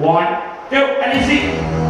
One, go, and easy.